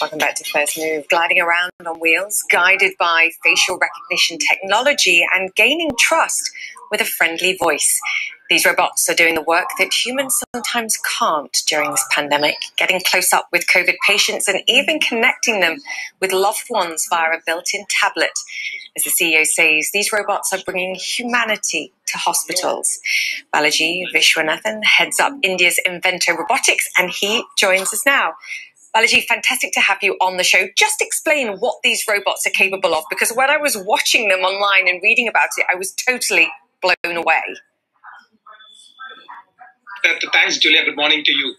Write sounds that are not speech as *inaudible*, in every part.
Welcome back to First Move. Gliding around on wheels, guided by facial recognition technology and gaining trust with a friendly voice. These robots are doing the work that humans sometimes can't during this pandemic, getting close up with COVID patients and even connecting them with loved ones via a built in tablet. As the CEO says, these robots are bringing humanity to hospitals. Balaji Viswanathan heads up India's Invento Robotics and he joins us now. Balaji, fantastic to have you on the show. Just explain what these robots are capable of because when I was watching them online and reading about it, I was totally blown away. Thanks, Julia. Good morning to you.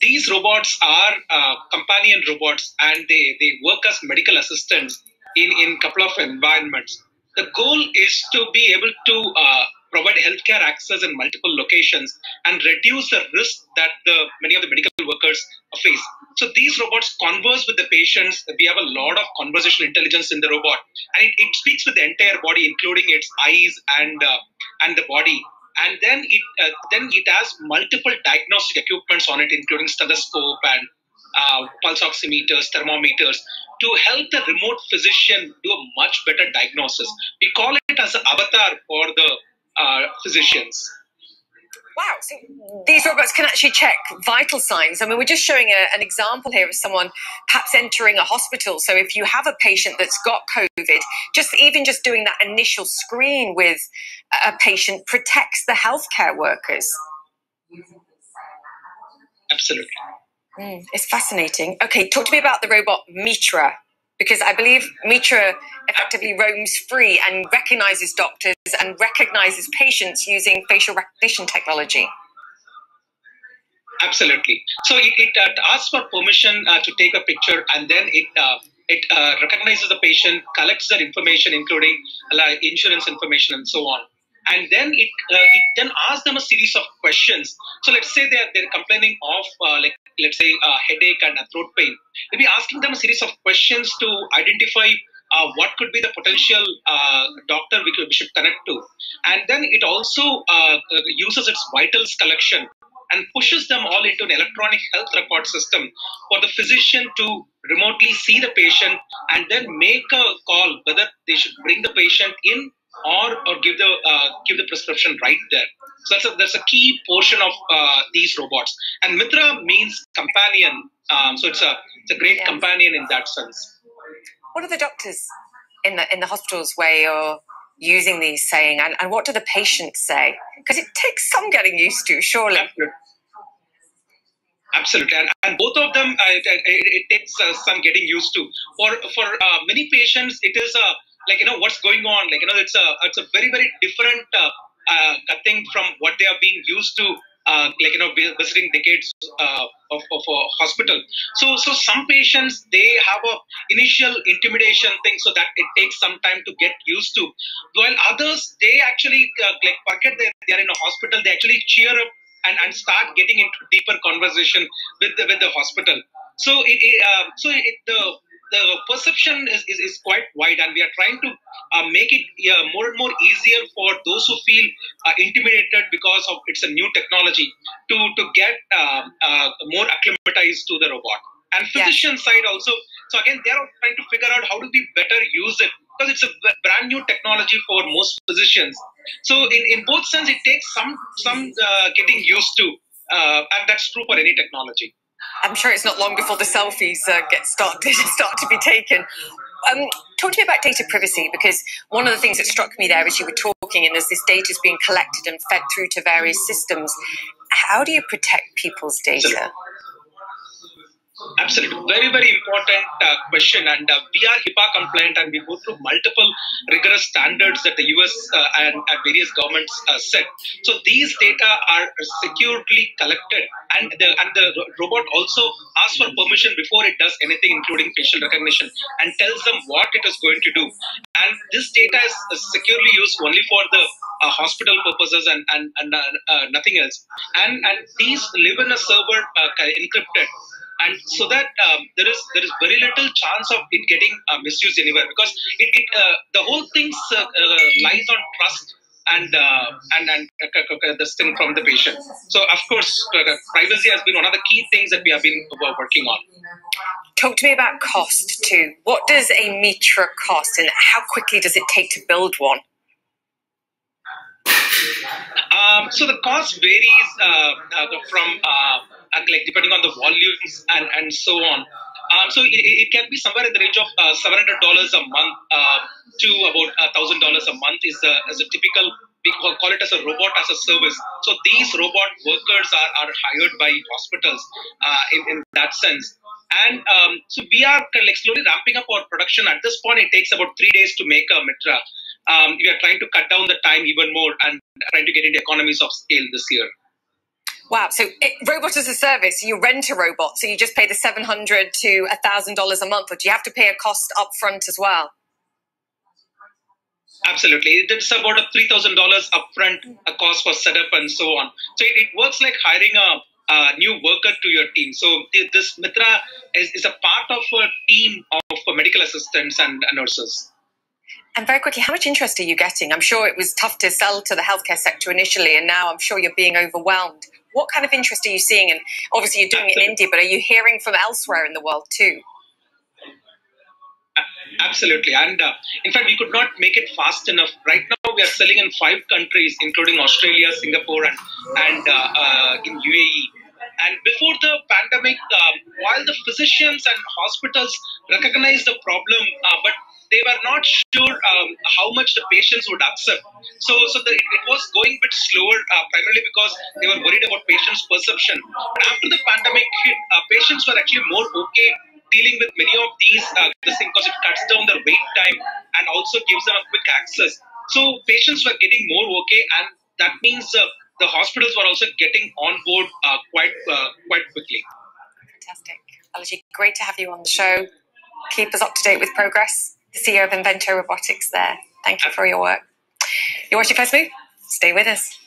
These robots are uh, companion robots and they, they work as medical assistants in in couple of environments. The goal is to be able to uh, provide healthcare access in multiple locations and reduce the risk that the many of the medical workers face. So these robots converse with the patients. We have a lot of conversational intelligence in the robot, and it, it speaks with the entire body, including its eyes and uh, and the body and then it uh, then it has multiple diagnostic equipments on it, including stethoscope and uh, pulse oximeters, thermometers, to help the remote physician do a much better diagnosis. We call it as an avatar for the uh, physicians. Wow, so these robots can actually check vital signs. I mean, we're just showing a, an example here of someone perhaps entering a hospital. So if you have a patient that's got COVID, just even just doing that initial screen with a patient protects the healthcare workers. Absolutely. Mm, it's fascinating. Okay, talk to me about the robot Mitra, because I believe Mitra effectively roams free and recognizes doctors and recognizes patients using facial recognition technology. Absolutely. So it, it uh, asks for permission uh, to take a picture and then it uh, it uh, recognizes the patient, collects their information, including insurance information and so on and then it uh, it then asks them a series of questions. So let's say they're they're complaining of uh, like let's say a headache and a throat pain. We'll be asking them a series of questions to identify uh, what could be the potential uh, doctor we, could, we should connect to. And then it also uh, uses its vitals collection and pushes them all into an electronic health record system for the physician to remotely see the patient and then make a call whether they should bring the patient in or or give the uh, give the prescription right there. So that's a that's a key portion of uh, these robots. And Mitra means companion. Um, so it's a it's a great companion in that sense. What are the doctors in the in the hospitals where you're using these saying, and, and what do the patients say? Because it takes some getting used to, surely. Absolutely. Absolutely, and, and both of them, uh, it, it, it, takes uh, some getting used to. For for uh, many patients, it is a like you know what's going on? Like you know it's a it's a very very different uh, uh, thing from what they are being used to uh, like you know visiting decades uh, of, of a hospital. So so some patients they have a initial intimidation thing so that it takes some time to get used to. While others they actually uh, like forget that they are in a hospital they actually cheer up and, and start getting into deeper conversation with the with the hospital. So it, it uh, so it the the perception is, is, is, quite wide and we are trying to uh, make it uh, more and more easier for those who feel uh, intimidated because of it's a new technology to, to get um, uh, more acclimatized to the robot. And physician yeah. side also, so again, they are trying to figure out how do we better use it because it's a brand new technology for most physicians. So in, in both sense, it takes some, some uh, getting used to uh, and that's true for any technology. I'm sure it's not long before the selfies uh, get start to, *laughs* start to be taken. Um, talk to me about data privacy because one of the things that struck me there as you were talking and as this data is being collected and fed through to various systems, how do you protect people's data? Absolutely. Very, very important uh, question. And uh, we are HIPAA compliant and we go through multiple rigorous standards that the US uh, and, and, various governments uh, set. So these data are securely collected and the, and the robot also asks for permission before it does anything, including facial recognition, and tells them what it is going to do. And this data is securely used only for the uh, hospital purposes and, and, and uh, nothing else. And, and these live in a server encrypted and so that um, there is there is very little chance of it getting uh, misused anywhere because it, it uh, the whole thing uh, uh, lies on trust and uh, and and uh, this thing from the patient. So of course, privacy has been one of the key things that we have been working on. Talk to me about cost too. What does a Mitra cost, and how quickly does it take to build one? Um, so the cost varies uh, uh, from uh, like depending on the volumes and, and so on. Um, so it, it, can be somewhere in the range of uh, $700 a month uh, to about $1,000 a month is a, is a typical, we call it as a robot as a service. So these robot workers are, are hired by hospitals uh, in, in that sense. And um, so we are kind of like slowly ramping up our production. At this point, it takes about three days to make a Mitra. Um, we are trying to cut down the time even more and trying to get into economies of scale this year. Wow. So it, robot as a service, you rent a robot. So you just pay the 700 to $1,000 a month, or do you have to pay a cost up front as well? Absolutely. It's about a $3,000 upfront a cost for setup and so on. So it, it works like hiring a, a, new worker to your team. So this Mitra is, is, a part of a team of medical assistants and, and nurses. And very quickly, how much interest are you getting? I'm sure it was tough to sell to the healthcare sector initially, and now I'm sure you're being overwhelmed. What kind of interest are you seeing? And obviously, you're doing Absolutely. it in India, but are you hearing from elsewhere in the world too? Absolutely. And uh, in fact, we could not make it fast enough. Right now, we are selling in five countries, including Australia, Singapore, and, and uh, uh, in UAE. And before the pandemic, um, while the physicians and hospitals recognized the problem, uh, but they were not sure um, how much the patients would accept. So, so the, it was going a bit slower, uh, primarily because they were worried about patients' perception. But after the pandemic hit, uh, patients were actually more okay dealing with many of these uh, this thing because it cuts down their wait time and also gives them a quick access. So patients were getting more okay, and that means uh, the hospitals were also getting on board uh, quite uh, quite quickly. Fantastic, Balaji. Great to have you on the show. Keep us up to date with progress the CEO of Invento Robotics there. Thank you for your work. You're watching First Move. Stay with us.